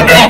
Come on!